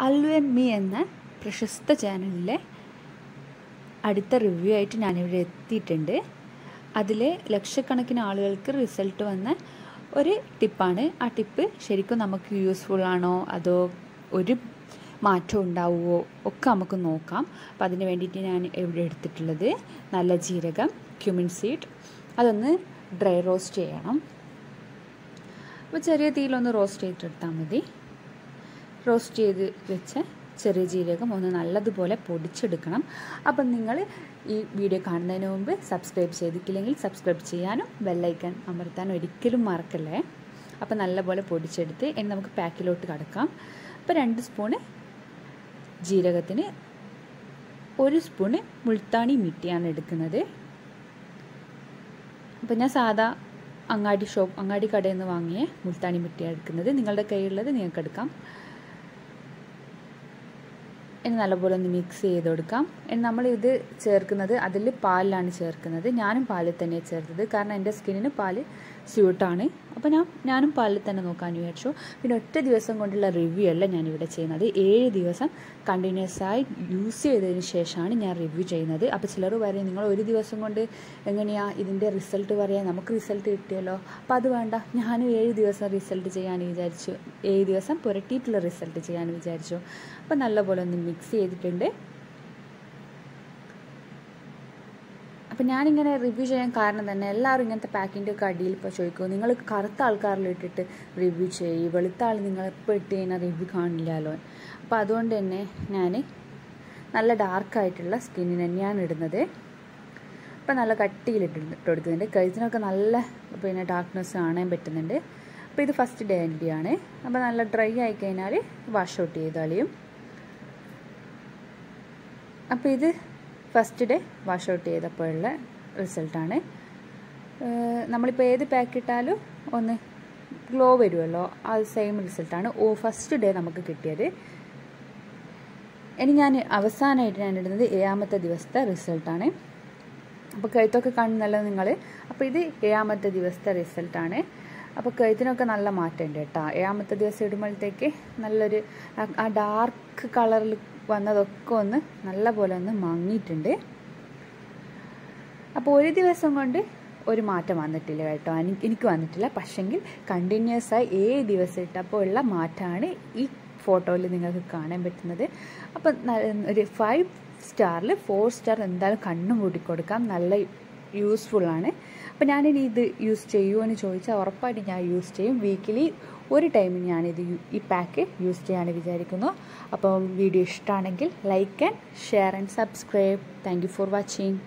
Allu me എന്ന പ്രശസ്ത ചാനലിലെ അടുത്ത റിവ്യൂ ആയിട്ട് ഞാനിവിടെ എത്തിയിട്ടുണ്ട്. അതിലെ ലക്ഷക്കണക്കിന് ആളുകൾക്ക് റിസൾട്ട് വന്ന ഒരു ടിപ്പാണ് ആ ടിപ്പ് ശരിക്കും നമുക്ക് യൂസ്ഫുൾ ആണോ? അതോ ഒരു മാറ്റം ഉണ്ടാവുമോ ഒക്കെ നമുക്ക് നോക്കാം. അപ്പം അതിന് വേണ്ടിയിട്ട് ഞാൻ ഇവിടെ എടുത്തിട്ടുള്ളത് നല്ല ജീരകം ക്യുമിൻ സീഡ് അതൊന്ന് ഡ്രൈ റോസ്റ്റ് ചെയ്യണം. അപ്പോൾ ചെറിയ തീയിലൊന്ന് റോസ്റ്റ് ചെയ്തെടുത്താൽ മതി. റോസ്റ്റ് ചെയ്ത് വെച്ച ചെറിയ ജീരകം ഒന്ന് നല്ലതുപോലെ പൊടിച്ചെടുക്കണം. അപ്പം നിങ്ങൾ ഈ വീഡിയോ കാണുന്നതിന് മുമ്പ് സബ്സ്ക്രൈബ് ചെയ്തിട്ടില്ലെങ്കിൽ സബ്സ്ക്രൈബ് ചെയ്യാനും ബെല്ലൈക്കൺ അമർത്താനും ഒരിക്കലും മറക്കല്ലേ. അപ്പം നല്ലപോലെ പൊടിച്ചെടുത്ത് ഇനി നമുക്ക് പാക്കിലോട്ട് കടക്കാം. അപ്പോൾ രണ്ട് സ്പൂണ് ജീരകത്തിന് ഒരു സ്പൂണ് മുൾത്താണി മിട്ടിയാണ് എടുക്കുന്നത്. അപ്പം ഞാൻ സാധാ അങ്ങാടി ഷോപ്പ് അങ്ങാടി കടയിൽ നിന്ന് വാങ്ങിയ മുൾത്താണി മിട്ടിയാണ് എടുക്കുന്നത്. നിങ്ങളുടെ കയ്യിലുള്ളത് നിങ്ങൾക്ക് എടുക്കാം. ഇനി നല്ലപോലെ ഒന്ന് മിക്സ് ചെയ്ത് കൊടുക്കാം ഇനി നമ്മൾ ഇത് ചേർക്കുന്നത് അതിൽ പാലിലാണ് ചേർക്കുന്നത്. ഞാനും പാലിൽ തന്നെയാണ് ചേർത്തത്. കാരണം എന്റെ സ്കിന്നിന് പാൽ സ്യൂട്ടാണ് അപ്പോൾ ഞാൻ ഞാനും പാലിൽ തന്നെ നോക്കാൻ വിചാരിച്ചു. പിന്നെ ഒറ്റ ദിവസം കൊണ്ടുള്ള റിവ്യൂ അല്ല ഞാനിവിടെ ചെയ്യുന്നത്. ഏഴ് ദിവസം കണ്ടിന്യൂസ് ആയി യൂസ് ചെയ്തതിന് ശേഷമാണ് ഞാൻ റിവ്യൂ ചെയ്യുന്നത്. അപ്പോൾ ചിലർ പറയും നിങ്ങൾ ഒരു ദിവസം കൊണ്ട് എങ്ങനെയാണ് ഇതിന്റെ റിസൾട്ട് പറയാൻ നമുക്ക് റിസൾട്ട് കിട്ടിയല്ലോ. അപ്പോൾ അത് വേണ്ട. ഞാനും ഏഴ് ദിവസം റിസൾട്ട് ചെയ്യാൻ വിചാരിച്ചു. ഏഴ് ദിവസം പുരട്ടിയിട്ടുള്ള റിസൾട്ട് ചെയ്യാൻ വിചാരിച്ചു. അപ്പോൾ നല്ലപോലെ ഒന്ന് മിക്സ് ചെയ്തിട്ടുണ്ട്. അപ്പം ഞാനിങ്ങനെ റിവ്യൂ ചെയ്യാൻ കാരണം തന്നെ എല്ലാവരും ഇങ്ങനത്തെ പാക്കിന്റെ ഒക്കെ അടിയിൽ ഇപ്പോൾ ചോദിക്കും. നിങ്ങൾ കറുത്ത ആൾക്കാരിൽ ഇട്ടിട്ട് റിവ്യൂ ചെയ്യും. വെളുത്ത ആൾ നിങ്ങൾ എപ്പോൾ ഇട്ട് കഴിഞ്ഞാൽ റിവ്യൂ കാണില്ലല്ലോ അപ്പോൾ അതുകൊണ്ട് തന്നെ ഞാൻ നല്ല ഡാർക്കായിട്ടുള്ള സ്കിന്നിന് തന്നെയാണ് ഇടുന്നത്. അപ്പോൾ നല്ല കട്ടിയിൽ ഇട്ട് കൊടുക്കുന്നുണ്ട് കഴുത്തിനൊക്കെ നല്ല പിന്നെ ഡാർക്ക്നെസ് കാണാൻ പറ്റുന്നുണ്ട്. അപ്പോൾ ഇത് ഫസ്റ്റ് ഡേ ആണ്. അപ്പോൾ നല്ല ഡ്രൈ ആയി കഴിഞ്ഞാൽ വാഷ് ഔട്ട് ചെയ്ത് കളയും. അപ്പോൾ ഇത് ഫസ്റ്റ് ഡേ വാഷ് ഔട്ട് ചെയ്തപ്പോഴുള്ള റിസൾട്ടാണ് നമ്മളിപ്പോൾ ഏത് പാക്ക് ഇട്ടാലും ഒന്ന് ഗ്ലോ വരുമല്ലോ അത് സെയിം റിസൾട്ടാണ് ഓ ഫസ്റ്റ് ഡേ നമുക്ക് കിട്ടിയത്. ഇനി ഞാൻ അവസാനമായിട്ട് ഞാൻ ഇടുന്നത് ഏഴാമത്തെ ദിവസത്തെ റിസൾട്ടാണ് അപ്പോൾ കഴുത്തൊക്കെ കാണുന്നല്ലോ നിങ്ങൾ അപ്പോൾ ഇത് ഏഴാമത്തെ ദിവസത്തെ റിസൾട്ടാണ് അപ്പോൾ കഴുത്തിനൊക്കെ നല്ല മാറ്റമുണ്ട് കേട്ടോ. ഏഴാമത്തെ ദിവസം ഇടുമ്പോഴത്തേക്ക് നല്ലൊരു ആ ഡാർക്ക് കളറിൽ വന്നതൊക്കെ ഒന്ന് നല്ല പോലെ ഒന്ന് മങ്ങിയിട്ടുണ്ട്. അപ്പോൾ ഒരു ദിവസം കൊണ്ട് ഒരു മാറ്റം വന്നിട്ടില്ല കേട്ടോ. എനിക്ക് വന്നിട്ടില്ല. പക്ഷെങ്കിൽ കണ്ടിന്യൂസ് ആയി ഏഴ് ദിവസം ഇട്ടപ്പോൾ ഉള്ള മാറ്റമാണ് ഈ ഫോട്ടോയിൽ നിങ്ങൾക്ക് കാണാൻ പറ്റുന്നത്. അപ്പം ഒരു ഫൈവ് സ്റ്റാറിൽ ഫോർ സ്റ്റാർ എന്തായാലും കണ്ണും കൂട്ടി കൊടുക്കാം നല്ല യൂസ്ഫുള്ളാണ് അപ്പോൾ ഞാനിനി ഇത് യൂസ് ചെയ്യുമോ എന്ന് ചോദിച്ചാൽ ഉറപ്പായിട്ട് ഞാൻ യൂസ് ചെയ്യും. വീക്കിലി ഒരു ടൈമിൽ ഞാനിത് ഈ പാക്ക് യൂസ് ചെയ്യാൻ വിചാരിക്കുന്നു. അപ്പം വീഡിയോ ഇഷ്ടമാണെങ്കിൽ like and share and subscribe thank for watching